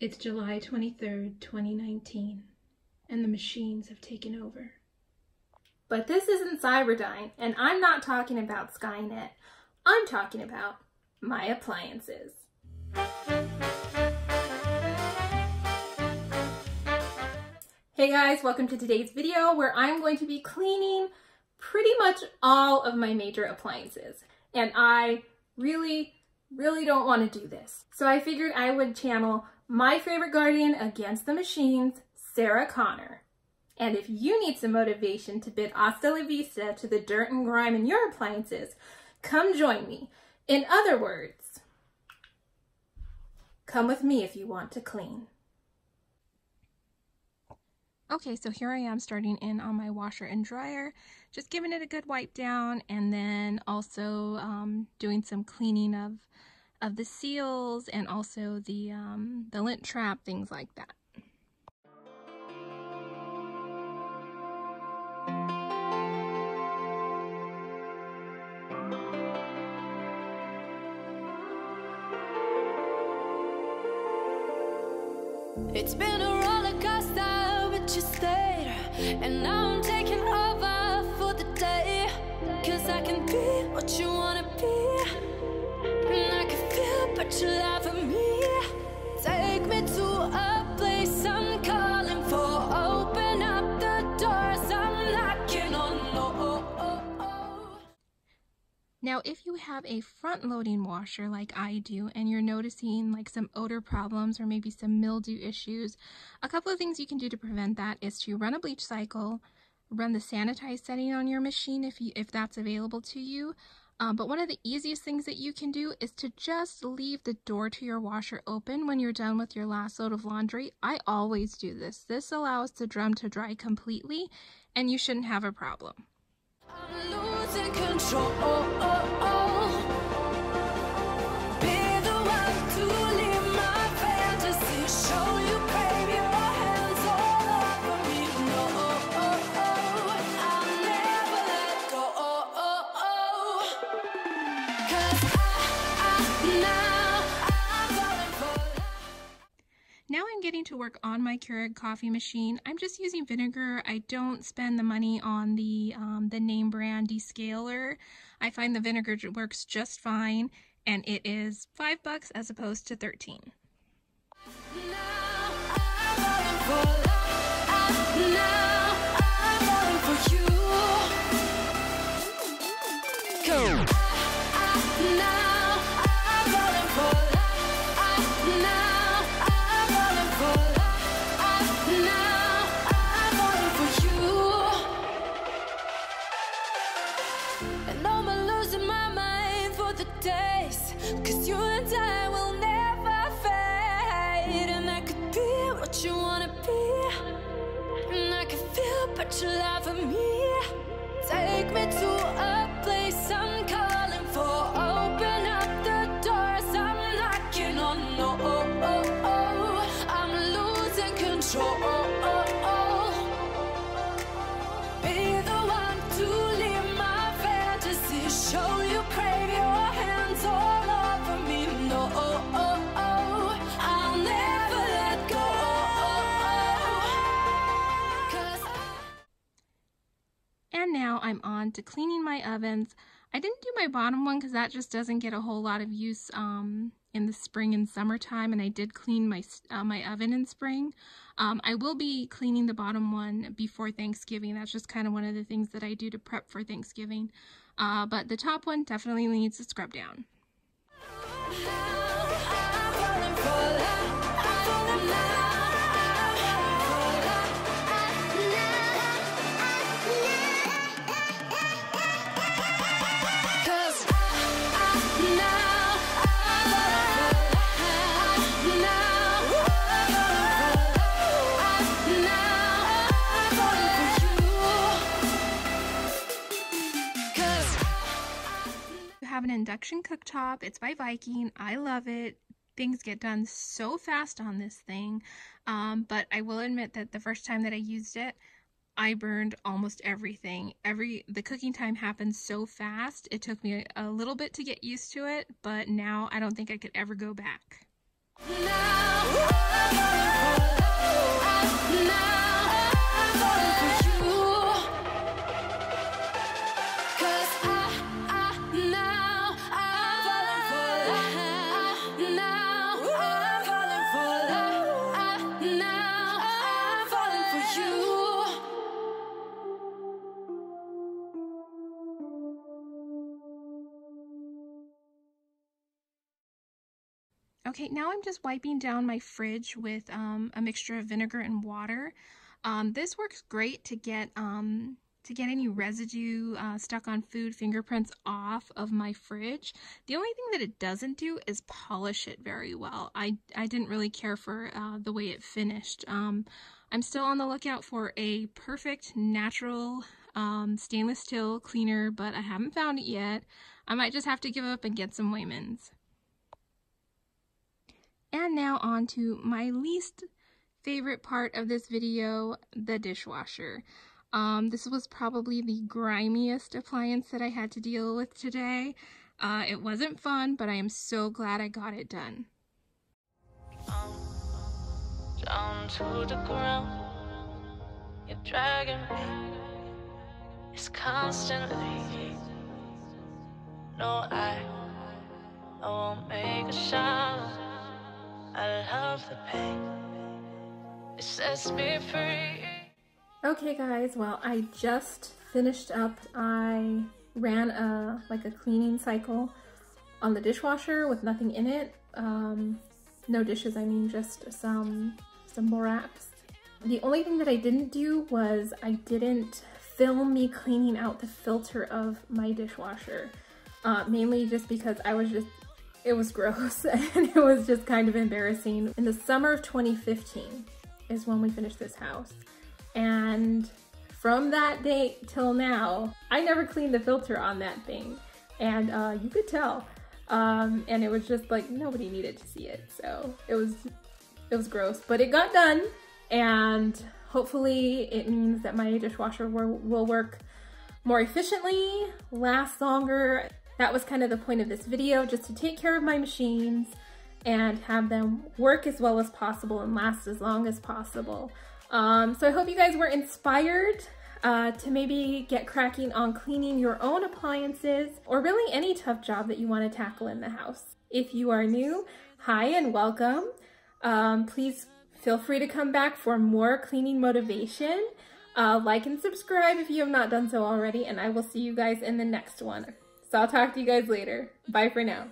It's July 23rd, 2019, and the machines have taken over. But this isn't Cyberdyne, and I'm not talking about Skynet. I'm talking about my appliances. Hey guys, welcome to today's video where I'm going to be cleaning pretty much all of my major appliances. And I really, really don't want to do this. So I figured I would channel my favorite guardian against the machines, Sarah Connor. And if you need some motivation to bid hasta la vista to the dirt and grime in your appliances, come join me. In other words, come with me if you want to clean. Okay, so here I am starting in on my washer and dryer, just giving it a good wipe down and then also um, doing some cleaning of of the seals and also the, um, the lint trap, things like that. It's been a roller coaster, but you stayed. And now I'm taking over for the day. Cause I can be what you wanna be. Now, if you have a front loading washer like I do and you're noticing like some odor problems or maybe some mildew issues, a couple of things you can do to prevent that is to run a bleach cycle, run the sanitize setting on your machine if you if that's available to you. Um, but one of the easiest things that you can do is to just leave the door to your washer open when you're done with your last load of laundry. I always do this. This allows the drum to dry completely and you shouldn't have a problem. Getting to work on my Keurig coffee machine. I'm just using vinegar. I don't spend the money on the um, the name brand descaler. I find the vinegar works just fine, and it is five bucks as opposed to thirteen. Now what you wanna be. And I can feel, but you lie for me. Take me to a I'm on to cleaning my ovens. I didn't do my bottom one because that just doesn't get a whole lot of use um, in the spring and summertime. And I did clean my uh, my oven in spring. Um, I will be cleaning the bottom one before Thanksgiving. That's just kind of one of the things that I do to prep for Thanksgiving. Uh, but the top one definitely needs a scrub down. Induction cooktop. It's by Viking. I love it. Things get done so fast on this thing. Um, but I will admit that the first time that I used it, I burned almost everything. Every the cooking time happened so fast. It took me a, a little bit to get used to it, but now I don't think I could ever go back. Okay, now I'm just wiping down my fridge with um, a mixture of vinegar and water. Um, this works great to get um, to get any residue uh, stuck on food fingerprints off of my fridge. The only thing that it doesn't do is polish it very well. I, I didn't really care for uh, the way it finished. Um, I'm still on the lookout for a perfect natural um, stainless steel cleaner, but I haven't found it yet. I might just have to give up and get some Wegmans. And now on to my least favorite part of this video, the dishwasher. Um, this was probably the grimiest appliance that I had to deal with today. Uh, it wasn't fun, but I am so glad I got it done. Down to the ground, you're dragging me. It's constantly. No, I, I won't make a sound. I love the pain. Me free. Okay guys, well I just finished up. I ran a like a cleaning cycle on the dishwasher with nothing in it. Um, no dishes, I mean just some some borax. The only thing that I didn't do was I didn't film me cleaning out the filter of my dishwasher. Uh, mainly just because I was just, it was gross and it was just kind of embarrassing. In the summer of 2015 is when we finished this house. And from that date till now, I never cleaned the filter on that thing. And uh, you could tell. Um, and it was just like, nobody needed to see it. So it was, it was gross, but it got done. And hopefully it means that my dishwasher will, will work more efficiently, last longer. That was kind of the point of this video, just to take care of my machines and have them work as well as possible and last as long as possible. Um, so I hope you guys were inspired uh, to maybe get cracking on cleaning your own appliances or really any tough job that you want to tackle in the house. If you are new, hi and welcome. Um, please feel free to come back for more cleaning motivation. Uh, like and subscribe if you have not done so already, and I will see you guys in the next one. So I'll talk to you guys later. Bye for now.